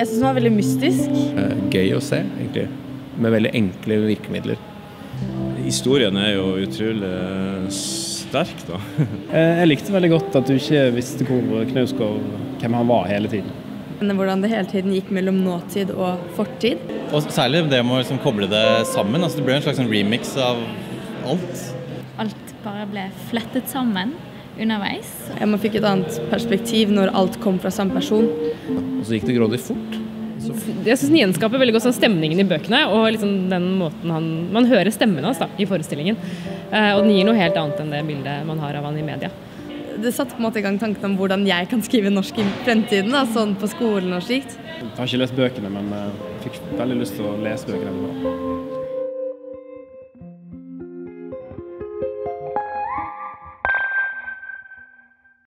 Jeg syns den var veldig mystisk. Eh, Gøy å se, egentlig. Med veldig enkle virkemidler. Historien er jo utrolig sterk, da. Eh, Jeg likte veldig godt at du ikke visste hvor Knausgård hvem han var hele tiden. Hvordan det hele tiden gikk mellom nåtid og fortid. Og særlig det med å liksom koble det sammen. altså Det ble en slags remix av alt. Alt bare ble flettet sammen underveis. Man fikk et annet perspektiv når alt kom fra samme person. Og så gikk det grådig fort. Så. Jeg syns han gjenskaper veldig godt sånn stemningen i bøkene og liksom den måten han Man hører stemmen hans i forestillingen. Eh, og den gir noe helt annet enn det bildet man har av han i media. Det satte på en måte i gang tanken om hvordan jeg kan skrive norsk i fremtiden, da, sånn på skolen og slikt. Jeg har ikke lest bøkene, men jeg fikk veldig lyst til å lese bøkene.